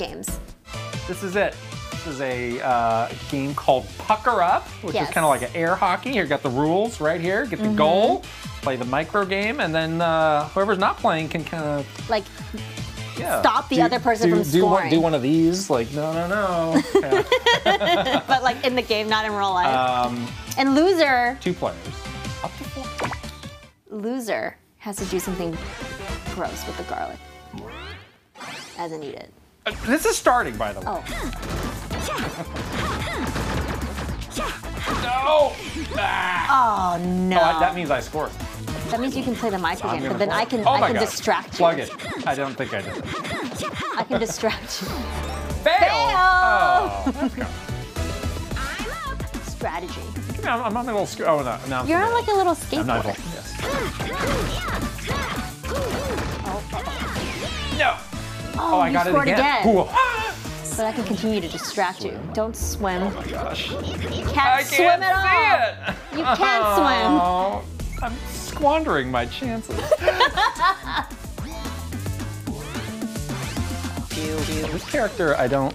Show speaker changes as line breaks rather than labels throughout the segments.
games.
This is it. This is a uh, game called Pucker Up, which
Yes.
is kind of like an air hockey. Here, got the rules right here. Get the
Mm-hmm.
goal, play the micro game, and then uh, whoever's not playing can kind of
Like,
yeah,
Stop the other person
do,
from
do one,
scoring.
do one of these. Like no, no, no. Yeah.
but like in the game, not in real life.
um,
and loser,
two players. Up to four.
loser has to do something gross with the garlic. As in eat it.
This is starting, by the way.
Oh,
No. Ah.
oh no.
Oh, I- that means I scored.
That means you can play the micro
I'm
game, but then I can
Oh
I can
God.
distract you.
Plug it. I don't think I did. it.
I can distract you.
Fail.
Fail.
Oh, let's.
Strategy.
Come on, I'm on a little. Sc- oh no, no. I'm
You're on like a little
I'm not.
skateboard.
Yes. Oh, I
you
got it
scored
again.
again.
Cool.
But I can continue to distract you. Don't swim.
Oh my gosh.
You can't
I
swim
can't
at all.
it.
You can't swim.
Oh, I'm squandering my chances. This character I don't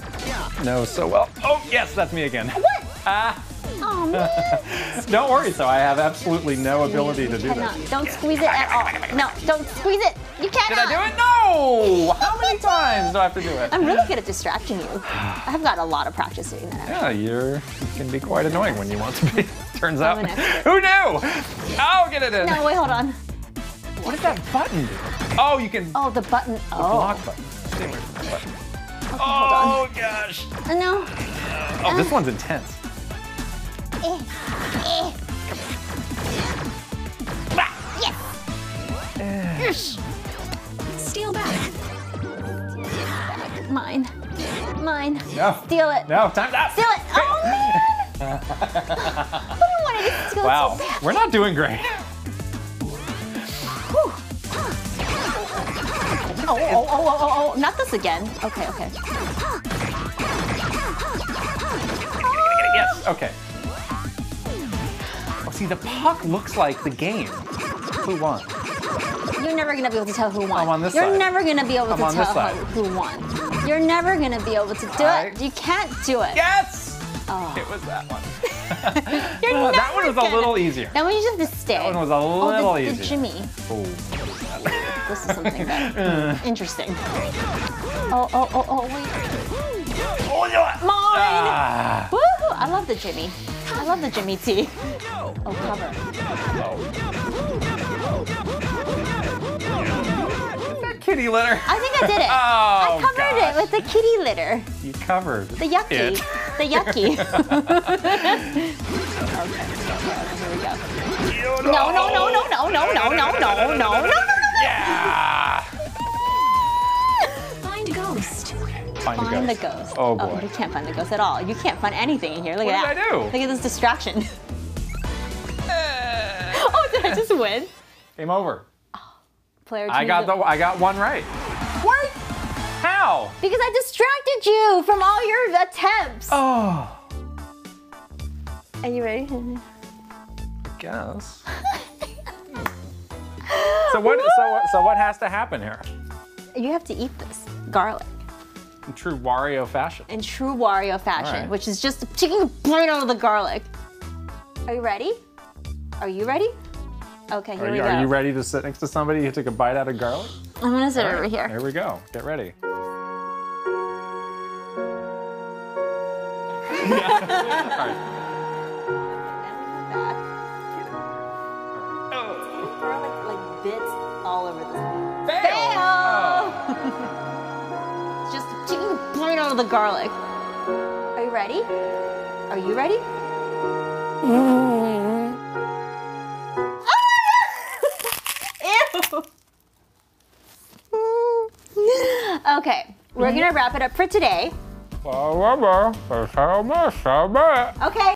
know so well. Oh yes, that's me again.
What?
Ah,
Oh man.
don't worry. So I have absolutely no ability
You
to do
cannot.
this.
Don't squeeze it at all. No, don't squeeze it. You cannot.
Did I do it? No. How many times do I have to do it?
I'm really good at distracting you. I've got a lot of practice doing that.
Yeah, you're, you can be quite annoying when you want to be. Turns out.
I'm an expert.
Who knew? Oh, get it in.
No, wait, hold on.
What does that button do? Oh, you can
Oh, the button. Oh.
block button. Stay away from that button.
hold
Oh gosh.
Uh, No.
Oh, this one's intense.
Yes.
Steal back.
Mine. Mine.
No.
Steal it.
No, time's up.
Steal it. Oh man. Wanted to steal
Wow,
it so bad?
we're not doing great.
Oh, oh, oh, oh, oh, oh, not this again. Okay, okay.
Yes. Okay. Oh, see, the puck looks like the game. Who won?
You're never gonna be able to tell who won.
I'm on this
You're
side.
never gonna be able
I'm
to tell who, who won. You're never gonna be able to do
I-
it. You can't do it.
Yes.
Oh.
It was that one. Oh, that one was a
gonna-
little easier.
That one you just stay.
That one was a
oh,
little
the,
easier.
The Jimmy.
Oh.
This is something better. Interesting. Oh, oh, oh, oh, wait.
Oh, yeah.
Mine.
Ah.
Woohoo! I love the Jimmy. I love the Jimmy T. Oh, cover.
Is that kitty litter?
I think I did it.
Oh,
I covered
gosh.
it with the kitty litter.
You covered.
The yucky.
It.
The yucky. okay, here we go. No, no, no, no, no, no, no, no, no, no, no, no, no.
Yeah.
Find ghost.
Find,
Find
a
the
ghost.
ghost.
Oh boy.
you can't find the ghost at all. You can't find anything in here. Look
What
at
did
that.
I do?
Look at this distraction. Oh, I just win?
Game over.
Oh, player
I got the. I got one right. What? How?
Because I distracted you from all your attempts.
Oh.
Are you ready?
I guess. so what? So what? So what has to happen here?
You have to eat this garlic
In true Wario fashion.
in true Wario fashion,
right.
which is just taking a bite out of the garlic. Are you ready? Are you ready? Okay, here
Are
we
you,
go.
are you ready to sit next to somebody who took a bite out of garlic?
I'm gonna sit
All
over
right,
here.
Here we go. Get ready. All right.
Garlic like bits all over this.
Fail.
Fail!
Oh.
Just taking a bite out of the garlic. Are you ready? Are you ready? Okay, we're gonna wrap it up for today.
Okay.